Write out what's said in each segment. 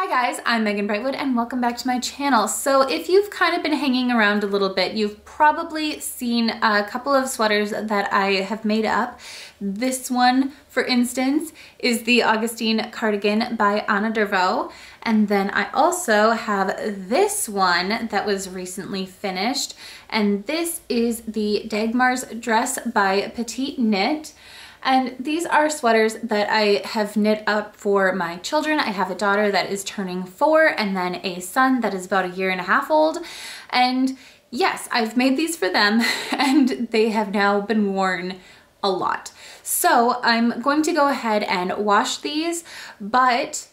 Hi guys, I'm Megan Brightwood and welcome back to my channel. So if you've kind of been hanging around a little bit, you've probably seen a couple of sweaters that I have made up. This one, for instance, is the Augustin cardigan by Anna Dervout. And then I also have this one that was recently finished. And this is the Dagmar's dress by PetiteKnit. And these are sweaters that I have knit up for my children. I have a daughter that is turning four and then a son that is about a year and a half old. And yes, I've made these for them and they have now been worn a lot. So I'm going to go ahead and wash these, but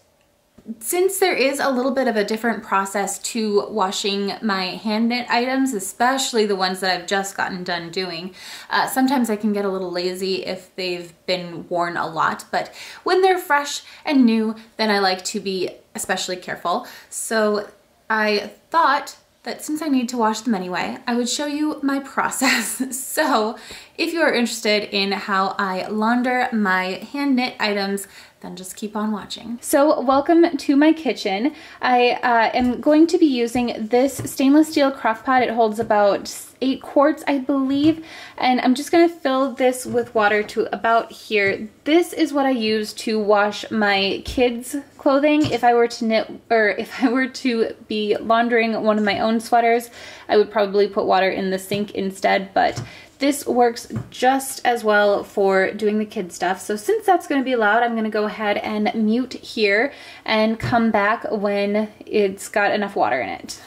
since there is a little bit of a different process to washing my hand knit items, especially the ones that I've just gotten done doing, uh, sometimes I can get a little lazy if they've been worn a lot, but when they're fresh and new, then I like to be especially careful. So I thought that since I need to wash them anyway, I would show you my process. so if you are interested in how I launder my hand knit items, then just keep on watching. So welcome to my kitchen. I uh, am going to be using this stainless steel crock pot. It holds about eight quarts, I believe. And I'm just gonna fill this with water to about here. This is what I use to wash my kids' clothing. If I were to knit, or if I were to be laundering one of my own sweaters, I would probably put water in the sink instead, but this works just as well for doing the kid stuff. So since that's going to be loud, I'm going to go ahead and mute here and come back when it's got enough water in it.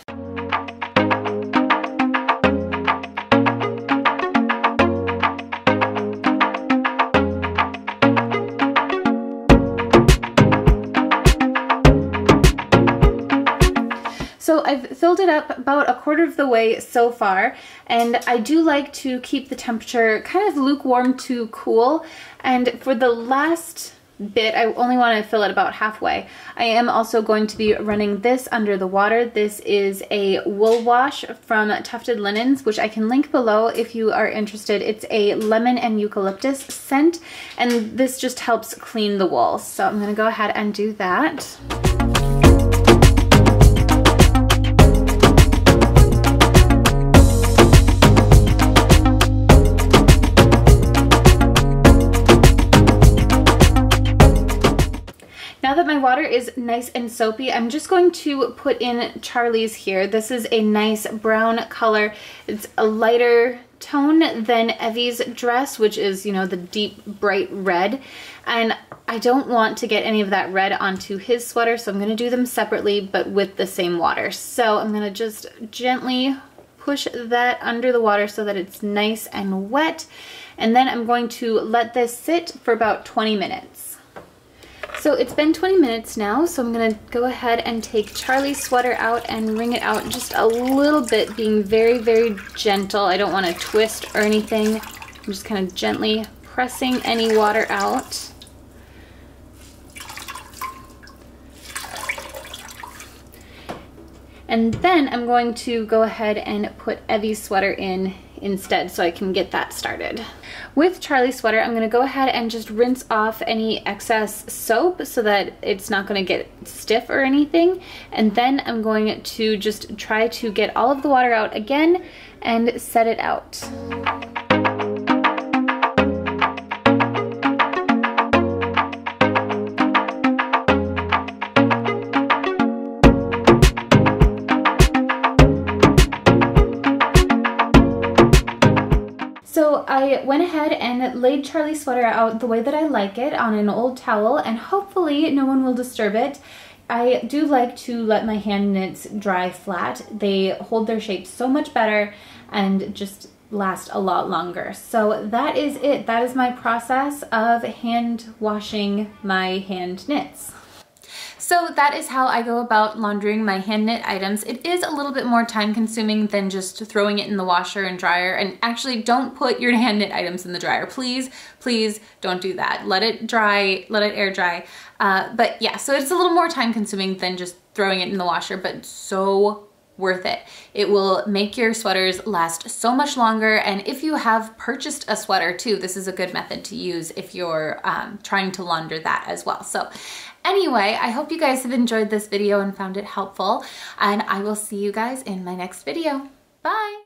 I've filled it up about a quarter of the way so far, and I do like to keep the temperature kind of lukewarm to cool. And for the last bit, I only want to fill it about halfway. I am also going to be running this under the water. This is a wool wash from Tuft Woolens, which I can link below if you are interested. It's a lemon and eucalyptus scent, and this just helps clean the wool. So I'm going to go ahead and do that. Now that my water is nice and soapy, I'm just going to put in Charlie's here. This is a nice brown color. It's a lighter tone than Evie's dress, which is, you know, the deep bright red. And I don't want to get any of that red onto his sweater, so I'm gonna do them separately, but with the same water. So I'm gonna just gently push that under the water so that it's nice and wet. And then I'm going to let this sit for about 20 minutes. So it's been 20 minutes now, so I'm gonna go ahead and take Charlie's sweater out and wring it out just a little bit, being very, very gentle. I don't wanna twist or anything. I'm just kind of gently pressing any water out. And then I'm going to go ahead and put Evie's sweater in instead so I can get that started. With Charlie's sweater, I'm gonna go ahead and just rinse off any excess soap so that it's not gonna get stiff or anything. And then I'm going to just try to get all of the water out again and set it out. I went ahead and laid Charlie's sweater out the way that I like it on an old towel and hopefully no one will disturb it. I do like to let my hand knits dry flat. They hold their shape so much better and just last a lot longer. So that is it. That is my process of hand washing my hand knits. So that is how I go about laundering my hand knit items. It is a little bit more time consuming than just throwing it in the washer and dryer. And actually don't put your hand knit items in the dryer. Please, please don't do that. Let it dry, let it air dry. Uh, but yeah, so it's a little more time consuming than just throwing it in the washer, but so worth it. It will make your sweaters last so much longer. And if you have purchased a sweater too, this is a good method to use if you're um, trying to launder that as well. So Anyway, I hope you guys have enjoyed this video and found it helpful and I will see you guys in my next video. Bye!